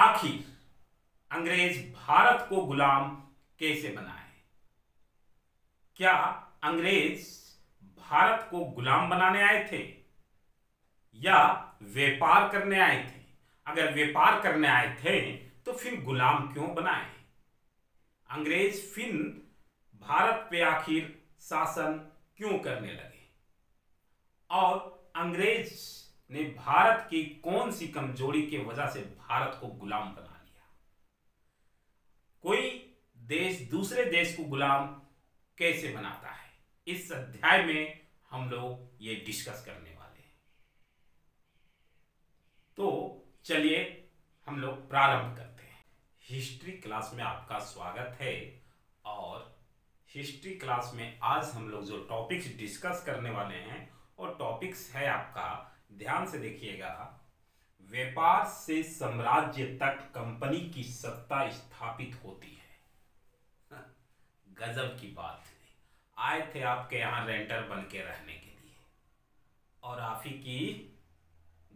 आखिर अंग्रेज़ भारत को गुलाम कैसे बनाए? क्या अंग्रेज़ भारत को गुलाम बनाने आए थे? या व्यापार करने आए थे? अगर व्यापार करने आए थे तो फिर गुलाम क्यों बनाए? अंग्रेज़ फिर भारत पे आखिर शासन क्यों करने लगे? और अंग्रेज़ ने भारत की कौन सी कमज़ोरी की वजह से भारत को गुलाम बना लिया? कोई देश दूसरे देश को गुलाम कैसे बनाता है? इस अध्याय में हम लोग ये डिस्कस करने वाले हैं। तो चलिए हम लोग प्रारंभ करते हैं। हिस्ट्री क्लास में आपका स्वागत है और हिस्ट्री क्लास में आज हम लोग जो टॉपिक्स डिस्कस करने वाले हैं और टॉपिक्स है आपका ध्यान से देखिएगा, व्यापार से साम्राज्य तक कंपनी की सत्ता स्थापित होती है। गजब की बात है। आए थे आपके यहाँ रेंटर बन के रहने के लिए। और आप ही की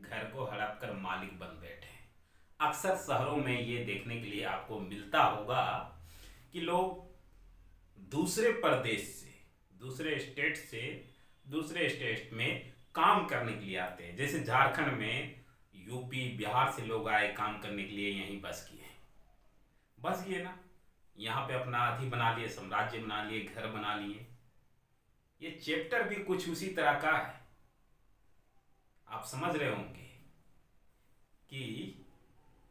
घर को हड़प कर मालिक बन बैठे अक्सर शहरों में ये देखने के लिए आपको मिलता होगा कि लोग दूसरे प्रदेश से, दूसरे स्टेट से, दूसरे स्टेट में काम करने के लिए आते हैं। जैसे झारखंड में यूपी बिहार से लोग आए काम करने के लिए, यहीं बस किए बस किए ना। यहाँ पे अपना अधि बना लिए, साम्राज्य बना लिए, घर बना लिए। ये चैप्टर भी कुछ उसी तरह का है। आप समझ रहे होंगे कि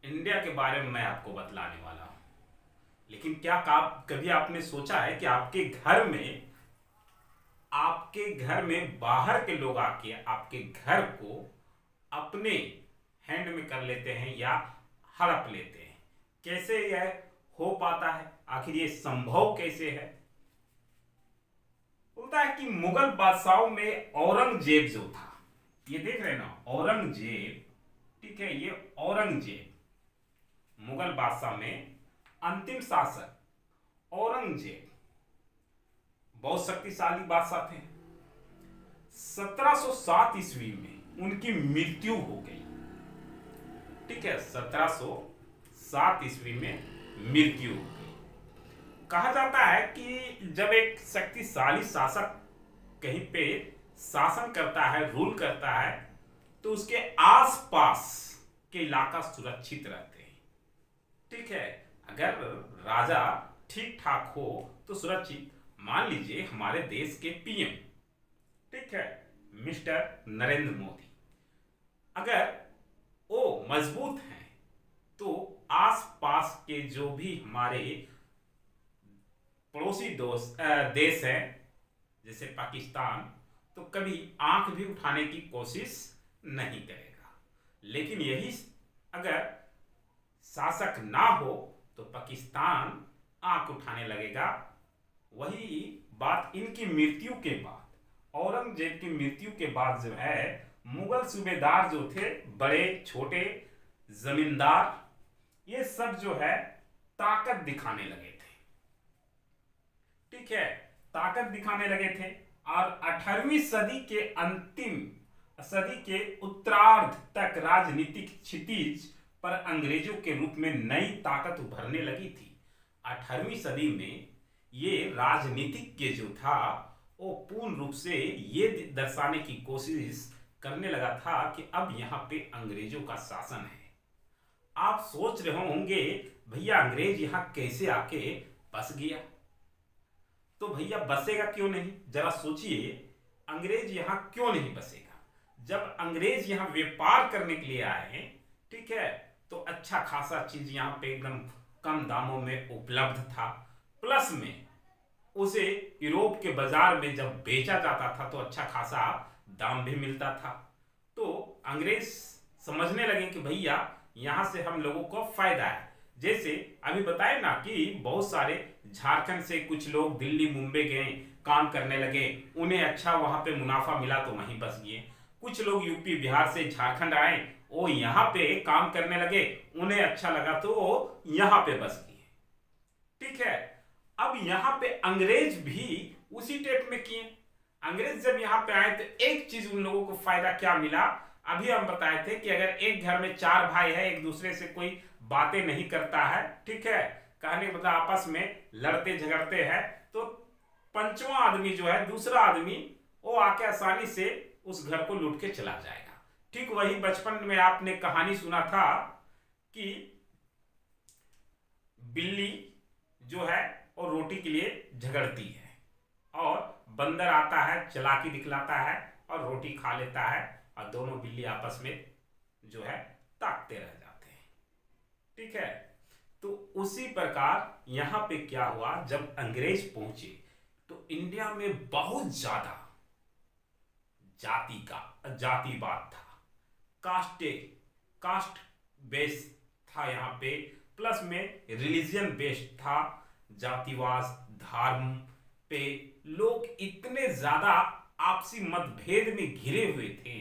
इंडिया के बारे में मैं आपको बतलाने वाला हूँ। लेकिन क्या आप कभी आपने सोचा है कि आपके घर में आपके घर में बाहर के लोग आके आपके घर को अपने हैंड में कर लेते हैं या हड़प लेते हैं। कैसे यह हो पाता है? आखिर ये संभव कैसे है? बोलता है कि मुगल बादशाहों में औरंगज़ेब जो था, ये देख रहे ना, औरंगज़ेब, ठीक है, ये औरंगज़ेब, मुगल बादशाह में अंतिम शासक औरंगज़ेब। बहुत शक्तिशाली बादशाह थे। 1707 ईस्वी में उनकी मृत्यु हो गई। ठीक है 1707 ईस्वी में मृत्यु हो गई। कहा जाता है कि जब एक शक्तिशाली शासक कहीं पे शासन करता है रूल करता है तो उसके आसपास के इलाका सुरक्षित रहते हैं। ठीक है, अगर राजा ठीक ठाक हो तो सुरक्षित। मान लीजिए हमारे देश के पीएम। ठीक है, मिस्टर नरेंद्र मोदी। अगर वो मज़बूत हैं तो आसपास के जो भी हमारे पड़ोसी दोस्त देश हैं, जैसे पाकिस्तान तो कभी आँख भी उठाने की कोशिश नहीं करेगा। लेकिन यही अगर शासक ना हो तो पाकिस्तान आँख उठाने लगेगा वही बात इनकी मृत्यु के बाद, औरंगज़ेब की मृत्यु के बाद जो है, मुगल सूबेदार जो थे, बड़े, छोटे, जमींदार, ये सब जो है ताकत दिखाने लगे थे। ठीक है, ताकत दिखाने लगे थे। और अठारहवीं सदी के अंतिम सदी के उत्तरार्ध तक राजनीतिक क्षितिज पर अंग्रेज़ों के रूप में नई ताकत उभरने लगी थी। अठारहवीं सदी में ये राजनीतिक के जो था, वो पूर्ण रूप से ये दर्शाने की कोशिश करने लगा था कि अब यहाँ पे अंग्रेज़ों का शासन है। आप सोच रहे होंगे, भैया अंग्रेज़ यहाँ कैसे आके बस गया? तो भैया बसेगा क्यों नहीं? जरा सोचिए, अंग्रेज़ यहाँ क्यों नहीं बसेगा? जब अंग्रेज़ यहाँ व्यापार करने के लिए आए हैं ठीक है तो अच्छा खासा चीज़ यहाँ पे एकदम कम दामों में उपलब्ध था। प्लस में उसे यूरोप के बाज़ार में जब बेचा जाता था तो अच्छा खासा दाम भी मिलता था। तो अंग्रेज़ समझने लगे कि भैया, यहाँ से हम लोगों को फ़ायदा है। जैसे अभी बताए ना कि बहुत सारे झारखंड से कुछ लोग दिल्ली, मुंबई गए, काम करने लगे। उन्हें अच्छा वहाँ पे मुनाफा मिला तो वहीं बस गए। कुछ लोग यूपी, बिहार से झारखंड आए वो यहाँ पे काम करने लगे। उन्हें अच्छा लगा तो वो यहाँ पे बस गए। ठीक है अब यहाँ पे अंग्रेज़ भी उसी टाइप में किए। अंग्रेज़ जब यहाँ पे आए तो एक चीज़ उन लोगों को फ़ायदा क्या मिला? अभी हम बताए थे कि अगर एक घर में चार भाई है, एक दूसरे से कोई बातें नहीं करता है, ठीक है? कहने मतलब आपस में लड़ते झगड़ते हैं। तो पंचवा आदमी जो है, दूसरा आदमी, वो आके आसानी से उस घर को लूट के चला जाएगा। ठीक वही बचपन में आपने कहानी सुना था कि बिल्ली जो है वो रोटी के लिए झगड़ती है। और बंदर आता है, चलाकी दिखलाता है और रोटी खा लेता है और दोनों बिल्ली आपस में जो है ताकते रह जाते हैं। ठीक है? तो उसी प्रकार यहाँ पे क्या हुआ? जब अंग्रेज़ पहुँचे तो इंडिया में बहुत ज़्यादा जाति का, जातिवाद था। कास्टे कास्ट बेस था यहाँ पे, प्लस में रिलीजियन बेस्ड था। जातिवाद धर्म पे लोग इतने ज़्यादा आपसी मतभेद में घिरे हुए थे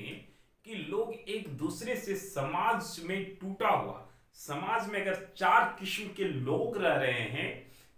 कि लोग एक दूसरे से समाज में टूटा हुआ। समाज में अगर चार किस्म के लोग रह रहे हैं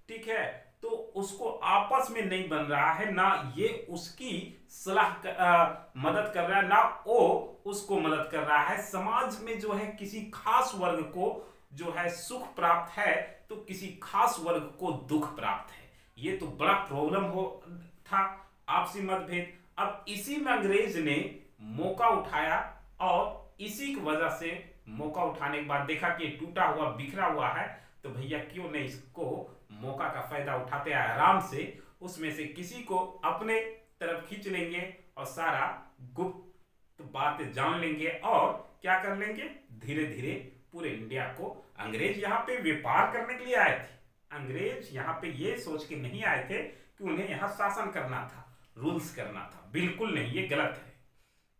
ठीक है तो उसको आपस में नहीं बन रहा है ना ये उसकी सलाह कर, आ, मदद कर रहा है ना वो उसको मदद कर रहा है। समाज में जो है किसी खास वर्ग को जो है सुख प्राप्त है तो किसी खास वर्ग को दुख प्राप्त है। ये तो बड़ा प्रॉब्लम हो, था, आपसी मतभेद। अब इसी में अंग्रेज़ ने मौका उठाया और इसी की वजह से मौका उठाने के बाद देखा कि टूटा हुआ, बिखरा हुआ है तो भैया क्यों नहीं इसको मौका का फ़ायदा उठाते आराम से उसमें से किसी को अपने तरफ़ खींच लेंगे और सारा गुप्त बात जान लेंगे और क्या कर लेंगे? धीरे धीरे पूरे इंडिया को अंग्रेज़ यहाँ पे व्यापार करने के लिए आए थे। अंग्रेज़ यहाँ पे ये सोच के नहीं आए थे कि उन्हें यहाँ शासन करना था रूल्स करना था। बिल्कुल नहीं, ये गलत है।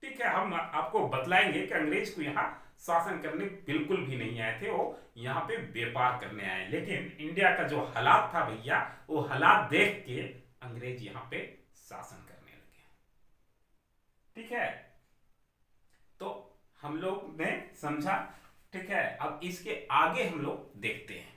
ठीक है, हम आपको बतलाएँगे कि अंग्रेज़ को यहाँ शासन करने बिल्कुल भी नहीं आए थे, वो यहाँ पे व्यापार करने आए। लेकिन इंडिया का जो हालात था भैया, वो हालात देख के अंग्रेज़ यहाँ पे शासन करने लगे। ठीक है? तो हम लोग ने समझा ठीक है? अब इसके आगे हम लोग देखते हैं।